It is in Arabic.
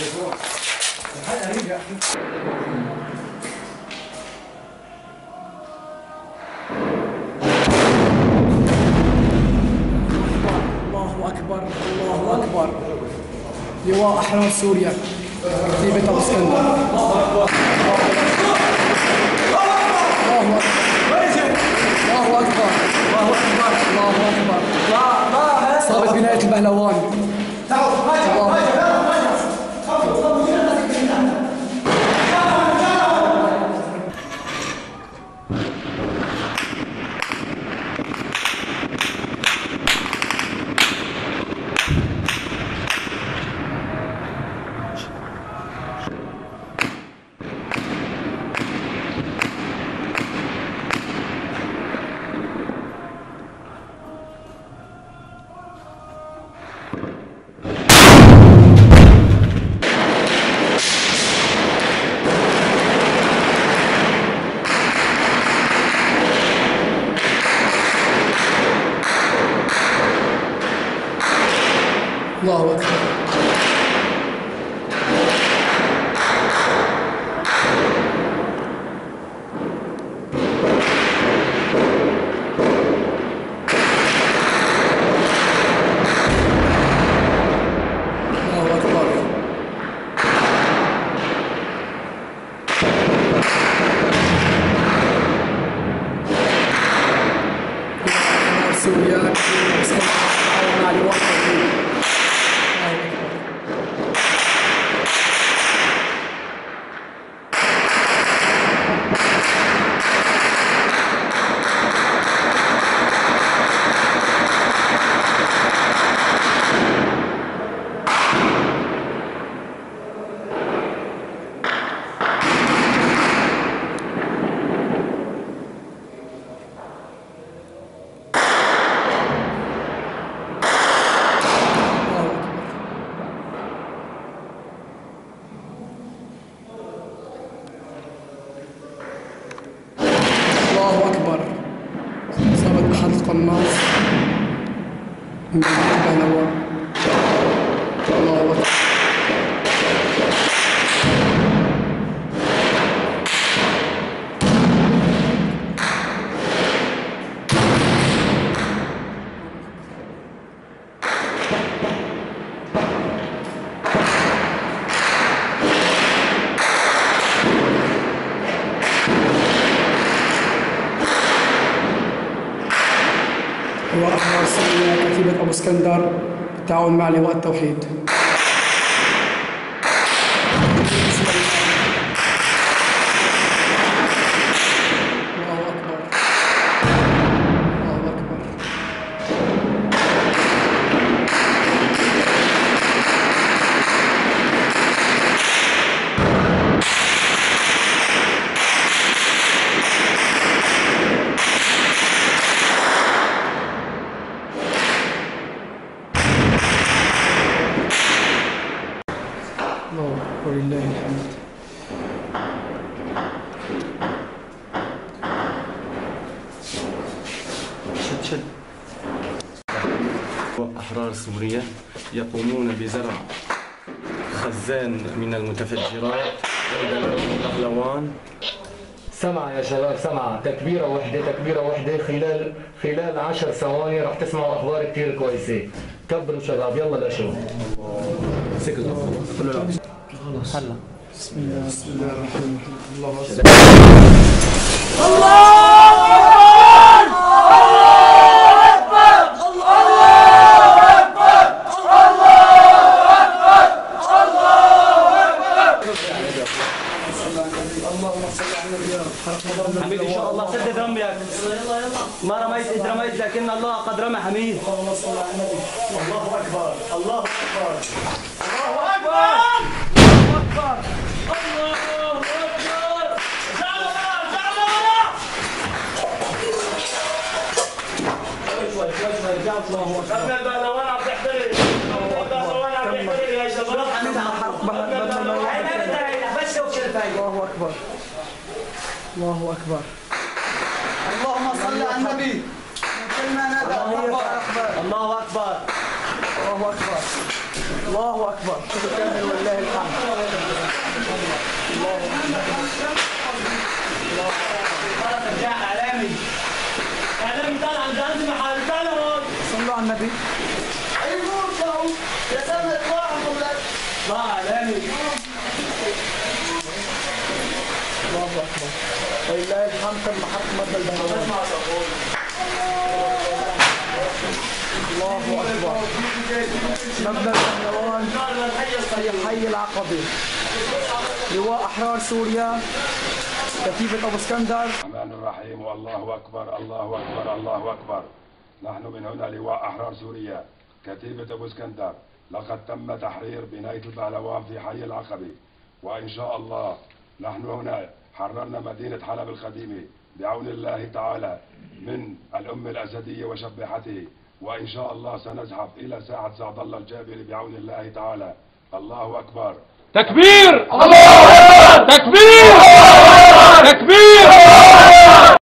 الله أكبر الله أكبر. لواء أحرار سوريا. كتيبة أبو اسكندر. الله أكبر. الله أكبر. الله أكبر. الله أكبر. صابت بناية البهلوان. الله اكبر الله اكبر سوريا مع لواء التوحيد. الله أكبر. الله أكبر. الله أكبر صابت محطة قناص من بلاد البهلوان الله أكبر سوريا كتيبة أبو اسكندر. بالتعاون مع لواء التوحيد. شد شد. أحرار سوريا يقومون بزرع خزان من المتفجرات. عند البهلوان سمع يا شباب سمع. تكبيرة وحدة تكبيرة وحدة خلال خلال عشر ثواني راح تسمعوا أخبار كتير كويسة. كبروا شباب يلا لشو سكت. بسم الله بسم الله الرحمن الرحيم. الله أكبر. اللهم صل على النبي حميد إن الله سدد رميك ما رميت إذ رميت لكن الله قد اللهم صل على النبي الله أكبر. الله أكبر. الله أكبر. اللهم صل على النبي كلمة نادى الله أكبر. الله أكبر. الله أكبر. الله أكبر. شكرا ولله الحمد الله أكبر. إعلامي إعلامي الله عند الله محل الله صلوا على النبي. أيوه، الله يا الله طالع الله إعلامي أكبر. الله أكبر. لواء أحرار سوريا. كتيبة أبو اسكندر. الرحمن الرحيم. والله أكبر. الله أكبر. الله أكبر. نحن من هنا لواء أحرار سوريا. كتيبة أبو اسكندر. لقد تم تحرير بناية البهلوان في حي العقبة. وإن شاء الله نحن هنا. حررنا مدينة حلب القديمة بعون الله تعالى من الأم الأسدية وشبيحته وإن شاء الله سنزحف إلى ساعة سعد الله الجابر بعون الله تعالى. الله أكبر. تكبير! الله تكبير! تكبير!